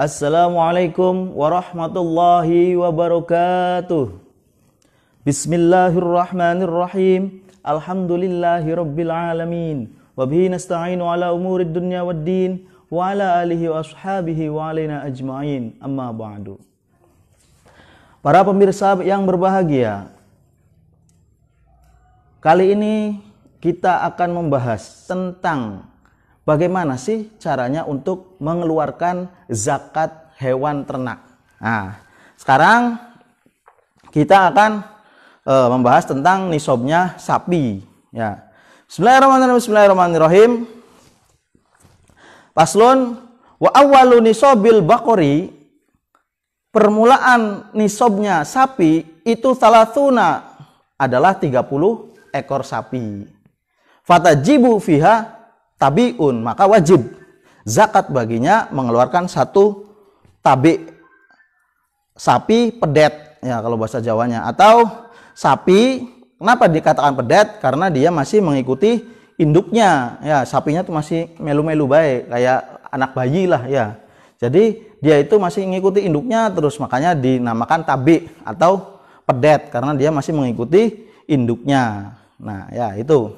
Assalamualaikum warahmatullahi wabarakatuh. Bismillahirrahmanirrahim. Alhamdulillahi rabbil alamin. Wabihi nasta'inu ala umuri dunya wad din wa ala alihi wa ashabihi wa alaina ajma'in. Amma ba'du. Para pemirsa yang berbahagia, kali ini kita akan membahas tentang bagaimana sih caranya untuk mengeluarkan zakat hewan ternak. Nah, sekarang kita akan e, membahas tentang nisabnya sapi. Ya. Bismillahirrahmanirrahim. Bismillahirrahmanirrahim. Paslon wa awwalu nisabil baqari permulaan nisabnya sapi itu salatuna adalah 30 ekor sapi. Fatajibu fiha tabiun, maka wajib. Zakat baginya mengeluarkan satu tabi sapi pedet ya kalau bahasa Jawanya. Atau sapi kenapa dikatakan pedet? Karena dia masih mengikuti induknya. Ya sapinya tuh masih melu-melu baik kayak anak bayi lah ya. Jadi dia itu masih mengikuti induknya terus makanya dinamakan tabi atau pedet karena dia masih mengikuti induknya. Nah ya itu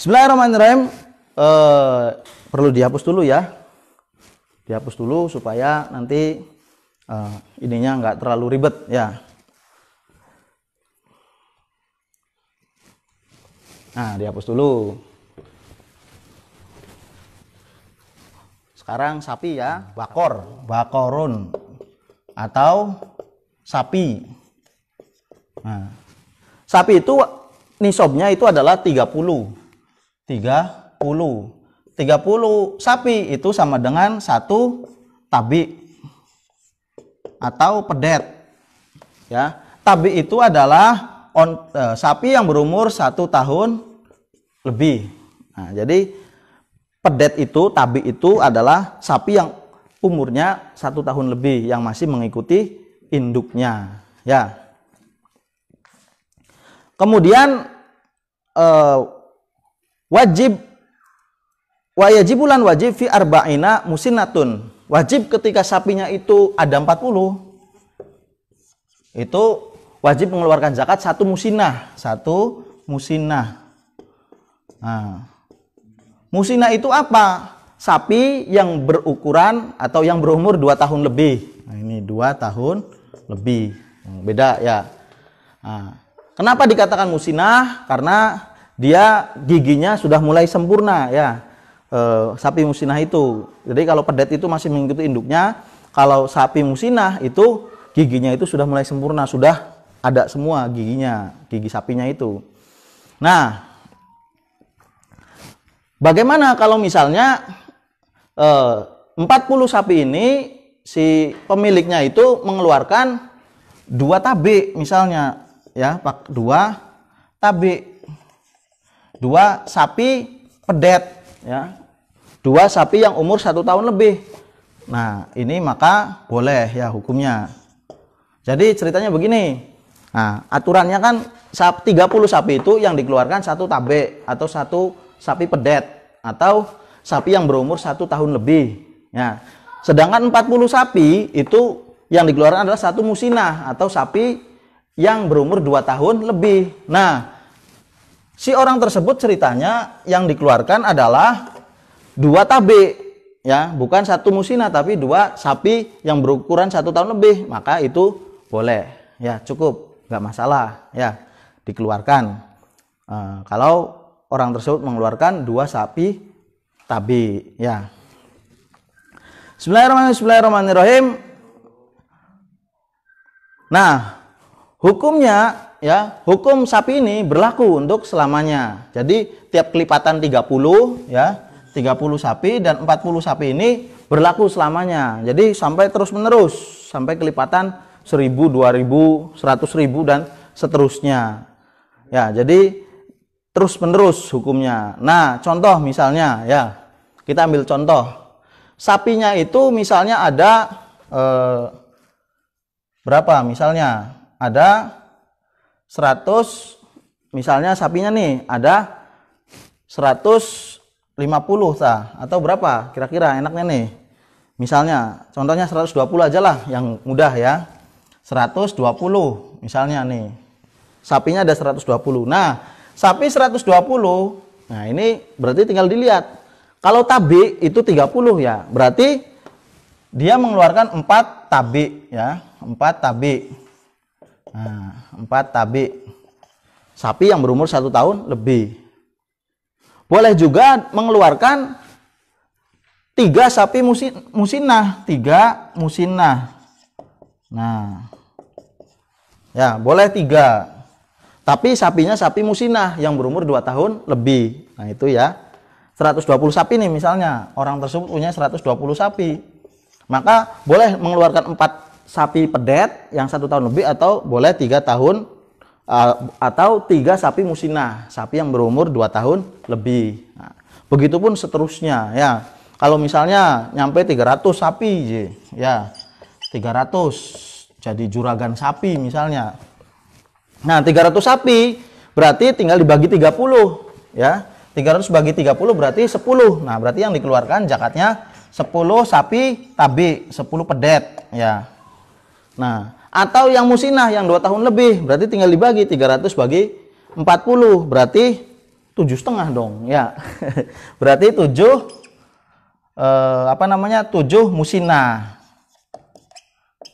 Bismillahirrahmanirrahim eh, perlu dihapus dulu ya dihapus dulu supaya nanti uh, ininya nggak terlalu ribet ya. Nah, dihapus dulu. Sekarang sapi ya, bakor, bakorun atau sapi. Nah, sapi itu nisabnya itu adalah 30. 30. 30 sapi itu sama dengan satu tabi atau pedet. Ya, tabi itu adalah on, e, sapi yang berumur satu tahun lebih. Nah, jadi pedet itu, tabi itu adalah sapi yang umurnya satu tahun lebih yang masih mengikuti induknya. Ya. Kemudian e, wajib Wa yajibulan wajib fi arba'ina musinatun. Wajib ketika sapinya itu ada 40 itu wajib mengeluarkan zakat satu musinah, satu musinah. Nah, musinah itu apa? Sapi yang berukuran atau yang berumur 2 tahun lebih. Nah, ini 2 tahun lebih. Beda ya. Nah, kenapa dikatakan musinah? Karena dia giginya sudah mulai sempurna ya uh, sapi musinah itu. Jadi kalau pedet itu masih mengikuti induknya, kalau sapi musinah itu giginya itu sudah mulai sempurna, sudah ada semua giginya, gigi sapinya itu. Nah, bagaimana kalau misalnya eh, uh, 40 sapi ini si pemiliknya itu mengeluarkan dua tabi misalnya ya, pak dua tabi, dua sapi pedet ya. Dua sapi yang umur satu tahun lebih. Nah ini maka boleh ya hukumnya. Jadi ceritanya begini. Nah aturannya kan 30 sapi itu yang dikeluarkan satu tabe atau satu sapi pedet atau sapi yang berumur satu tahun lebih ya. Sedangkan 40 sapi itu yang dikeluarkan adalah satu musinah atau sapi yang berumur dua tahun lebih. Nah si orang tersebut ceritanya yang dikeluarkan adalah dua tabe ya. Bukan satu musina tapi dua sapi yang berukuran satu tahun lebih. Maka itu boleh. Ya cukup. Nggak masalah ya. Dikeluarkan. Uh, kalau orang tersebut mengeluarkan dua sapi tabi ya. Bismillahirrahmanirrahim, Bismillahirrahmanirrahim. Nah, hukumnya ya, hukum sapi ini berlaku untuk selamanya. Jadi tiap kelipatan 30 ya, 30 sapi dan 40 sapi ini berlaku selamanya. Jadi sampai terus-menerus sampai kelipatan 1000, 2000, 100.000 dan seterusnya. Ya, jadi terus-menerus hukumnya. Nah, contoh misalnya ya, kita ambil contoh. Sapinya itu misalnya ada eh, berapa? Misalnya ada 100 misalnya sapinya nih ada 150 sah atau berapa kira-kira enaknya nih Misalnya, contohnya 120 aja lah yang mudah ya. 120 misalnya nih. Sapinya ada 120. Nah, sapi 120, nah ini berarti tinggal dilihat. Kalau tabi itu 30 ya, berarti dia mengeluarkan 4 tabi ya, 4 tabi. Nah, 4 tabi. Sapi yang berumur satu tahun lebih. Boleh juga mengeluarkan tiga sapi musin, musinah, tiga musinah. Nah, ya boleh tiga. Tapi sapinya sapi musinah yang berumur 2 tahun lebih. Nah itu ya, 120 sapi nih misalnya, orang tersebut punya 120 sapi. Maka boleh mengeluarkan empat sapi pedet yang satu tahun lebih atau boleh tiga tahun uh, atau tiga sapi musinah, sapi yang berumur 2 tahun lebih. Nah, begitupun seterusnya ya. Kalau misalnya nyampe 300 sapi, ya 300 jadi juragan sapi misalnya. Nah, 300 sapi berarti tinggal dibagi 30 ya. 300 bagi 30 berarti 10. Nah, berarti yang dikeluarkan zakatnya 10 sapi tabi, 10 pedet ya. Nah, atau yang musinah yang 2 tahun lebih berarti tinggal dibagi 300 bagi 40 berarti tujuh setengah dong ya. berarti 7 eh, apa namanya tujuh musina.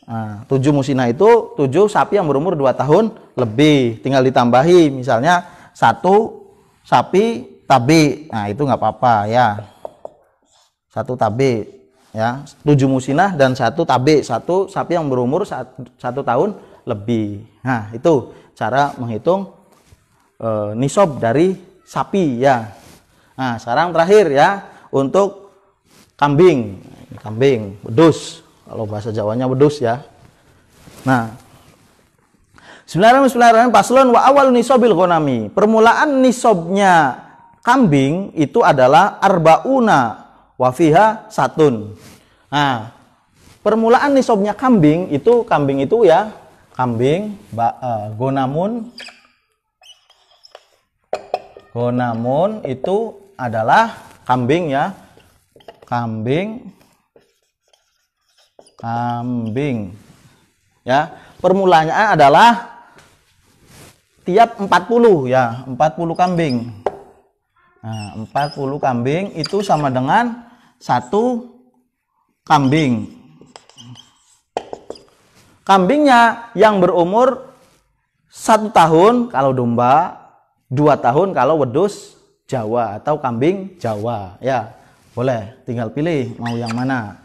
Nah, tujuh musina itu tujuh sapi yang berumur dua tahun lebih. Tinggal ditambahi misalnya satu sapi tabi. Nah itu nggak apa-apa ya. Satu tabi ya. Tujuh musinah dan satu tabi. Satu sapi yang berumur satu, satu tahun lebih. Nah itu cara menghitung e, nisob dari sapi ya. Nah sekarang terakhir ya untuk kambing kambing wedus kalau bahasa Jawanya wedus ya nah Bismillahirrahmanirrahim paslon wa awal nisobil konami permulaan nisobnya kambing itu adalah arbauna wafiha satun. Nah permulaan nisobnya kambing itu kambing itu ya kambing ba, uh, gonamun. Gonamun itu adalah kambing ya. Kambing. Kambing. Ya permulanya adalah tiap 40 ya 40 kambing. Nah 40 kambing itu sama dengan satu kambing kambingnya yang berumur satu tahun kalau domba dua tahun kalau wedus Jawa atau kambing Jawa ya boleh, tinggal pilih mau yang mana.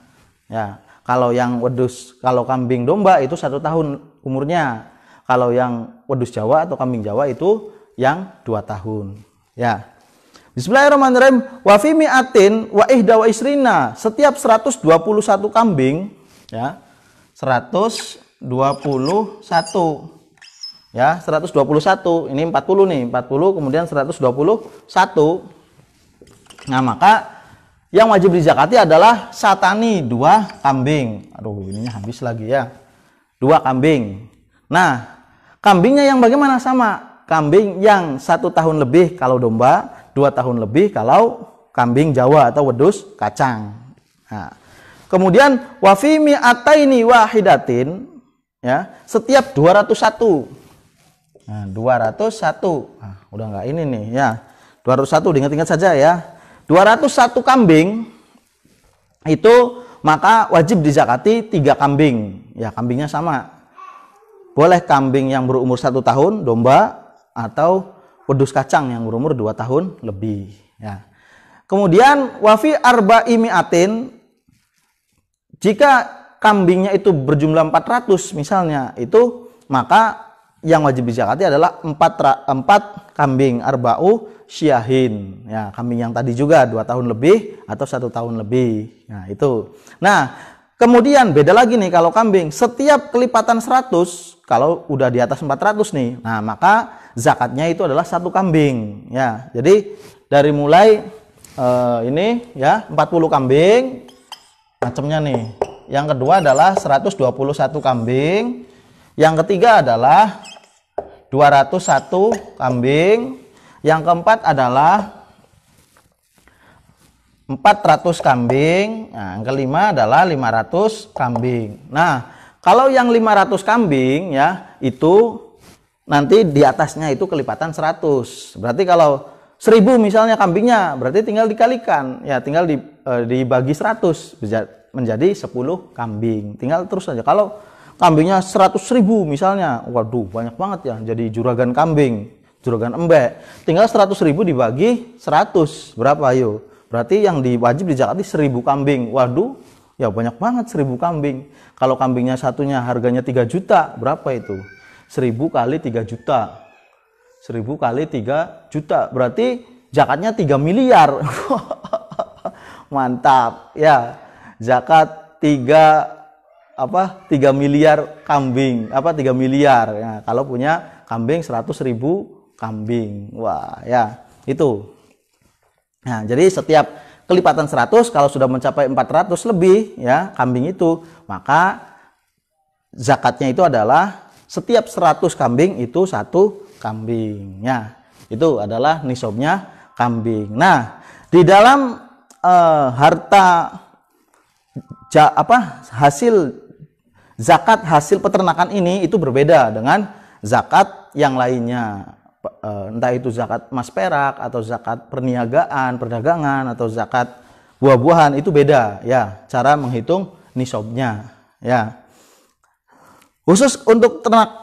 Ya, kalau yang wedus, kalau kambing domba itu satu tahun umurnya. Kalau yang wedus Jawa atau kambing Jawa itu yang dua tahun. Ya. Bismillahirrahmanirrahim. Wa fi mi'atin wa ihda wa isrina. Setiap 121 kambing ya. 121 ya 121 ini 40 nih 40 kemudian 121 nah maka yang wajib dizakati adalah satani dua kambing. Aduh, ininya habis lagi ya. Dua kambing. Nah, kambingnya yang bagaimana sama? Kambing yang satu tahun lebih kalau domba, dua tahun lebih kalau kambing Jawa atau wedus kacang. Nah, kemudian wafimi ataini wahidatin ya setiap 201 nah 201 nah, udah nggak ini nih ya. 201 diingat-ingat saja ya. 201 kambing itu maka wajib dizakati tiga kambing. Ya kambingnya sama. Boleh kambing yang berumur satu tahun domba atau wedus kacang yang berumur dua tahun lebih ya. Kemudian wafi arba imiatin jika kambingnya itu berjumlah 400 misalnya itu maka yang wajib dizakati adalah empat, empat kambing arba'u syahin ya. Kambing yang tadi juga dua tahun lebih atau satu tahun lebih nah itu. Nah kemudian beda lagi nih kalau kambing. Setiap kelipatan 100 kalau udah di atas 400 nih. Nah maka zakatnya itu adalah satu kambing ya. Jadi dari mulai uh, ini ya 40 kambing macamnya nih. Yang kedua adalah 121 kambing. Yang ketiga adalah 201 kambing. Yang keempat adalah 400 kambing. Nah, yang kelima adalah 500 kambing. Nah, kalau yang 500 kambing ya, itu nanti di atasnya itu kelipatan 100. Berarti kalau 1000 misalnya kambingnya, berarti tinggal dikalikan. Ya, tinggal di, e, dibagi 100 menjadi 10 kambing. Tinggal terus saja. Kalau kambingnya 100 ribu misalnya, waduh banyak banget ya, jadi juragan kambing, juragan embek. Tinggal 100 ribu dibagi 100, berapa ayo? Berarti yang diwajib di Jakarta seribu kambing. Waduh, ya banyak banget seribu kambing. Kalau kambingnya satunya harganya 3 juta, berapa itu? Seribu kali 3 juta. Seribu kali 3 juta. Berarti zakatnya 3 miliar. Mantap. Ya, zakat 3 apa 3 miliar kambing apa 3 miliar ya kalau punya kambing 100 ribu kambing wah ya itu Nah, jadi setiap kelipatan 100 kalau sudah mencapai 400 lebih ya kambing itu, maka zakatnya itu adalah setiap 100 kambing itu satu kambingnya. Itu adalah nisabnya kambing. Nah, di dalam uh, harta ja, apa hasil zakat hasil peternakan ini itu berbeda dengan zakat yang lainnya. Eh, entah itu zakat emas perak atau zakat perniagaan, perdagangan atau zakat buah-buahan itu beda ya cara menghitung nisabnya ya. Khusus untuk ternak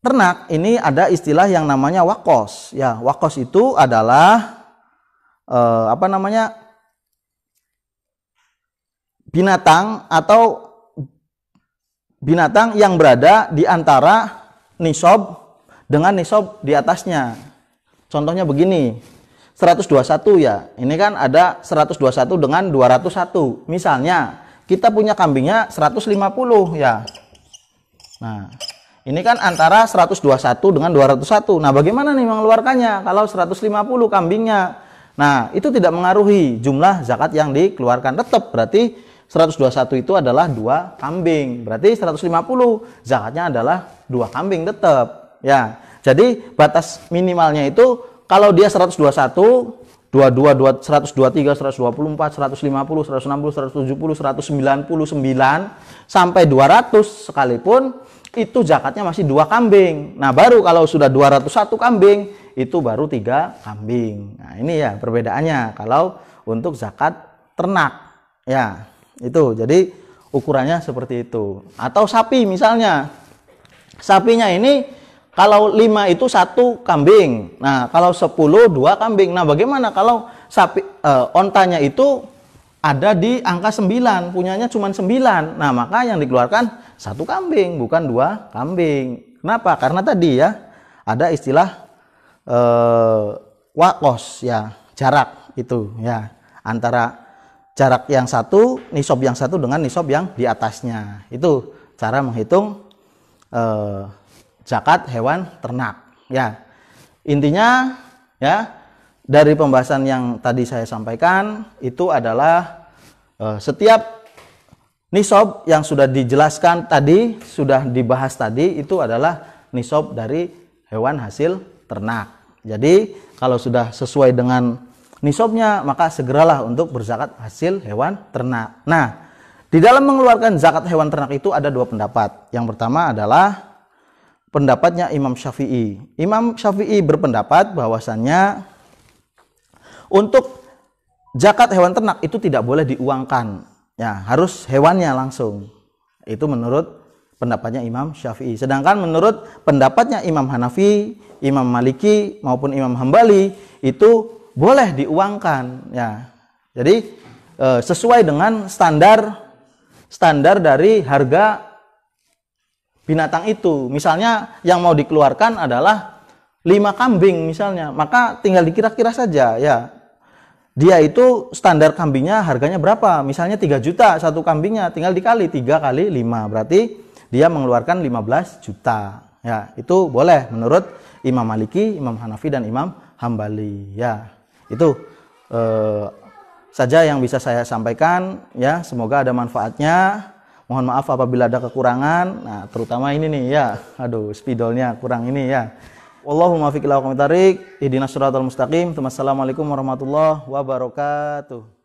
ternak ini ada istilah yang namanya wakos ya. Wakos itu adalah eh, apa namanya binatang atau binatang yang berada di antara nisab dengan nisab di atasnya. Contohnya begini, 121 ya. Ini kan ada 121 dengan 201. Misalnya, kita punya kambingnya 150 ya. Nah, ini kan antara 121 dengan 201. Nah, bagaimana nih mengeluarkannya kalau 150 kambingnya? Nah, itu tidak mengaruhi jumlah zakat yang dikeluarkan. Tetap berarti 121 itu adalah dua kambing. Berarti 150 zakatnya adalah dua kambing tetap ya. Jadi batas minimalnya itu kalau dia 121, 22, 123, 124, 150, 160, 170, 199 sampai 200 sekalipun itu zakatnya masih dua kambing. Nah, baru kalau sudah 201 kambing itu baru tiga kambing. Nah, ini ya perbedaannya kalau untuk zakat ternak. Ya, itu. Jadi ukurannya seperti itu. Atau sapi misalnya. Sapinya ini kalau lima itu satu kambing. Nah, kalau sepuluh dua kambing. Nah, bagaimana kalau sapi uh, ontanya itu ada di angka sembilan, punyanya cuma sembilan. Nah, maka yang dikeluarkan satu kambing, bukan dua kambing. Kenapa? Karena tadi ya ada istilah uh, wakos ya, jarak itu ya antara jarak yang satu, nisab yang satu dengan nisab yang di atasnya. Itu cara menghitung uh, zakat hewan ternak. Ya. Intinya ya dari pembahasan yang tadi saya sampaikan itu adalah uh, setiap nisab yang sudah dijelaskan tadi sudah dibahas tadi itu adalah nisab dari hewan hasil ternak. Jadi kalau sudah sesuai dengan nisabnya maka segeralah untuk berzakat hasil hewan ternak. Nah di dalam mengeluarkan zakat hewan ternak itu ada dua pendapat. Yang pertama adalah pendapatnya Imam Syafi'i. Imam Syafi'i berpendapat bahwasannya untuk zakat hewan ternak itu tidak boleh diuangkan. Ya, harus hewannya langsung. Itu menurut pendapatnya Imam Syafi'i. Sedangkan menurut pendapatnya Imam Hanafi, Imam Maliki maupun Imam Hambali itu boleh diuangkan ya. Jadi eh, sesuai dengan standar standar dari harga binatang itu. Misalnya yang mau dikeluarkan adalah lima kambing misalnya, maka tinggal dikira-kira saja ya. Dia itu standar kambingnya harganya berapa? Misalnya 3 juta satu kambingnya, tinggal dikali 3 kali 5. Berarti dia mengeluarkan 15 juta. Ya, itu boleh menurut Imam Maliki, Imam Hanafi dan Imam Hambali. Ya, itu eh, saja yang bisa saya sampaikan ya. Semoga ada manfaatnya. Mohon maaf apabila ada kekurangan. Nah, terutama ini nih ya. Aduh, spidolnya kurang ini ya. Wallahumma fiqh ila Ihdinas siratal mustaqim. Wassalamualaikum warahmatullahi wabarakatuh.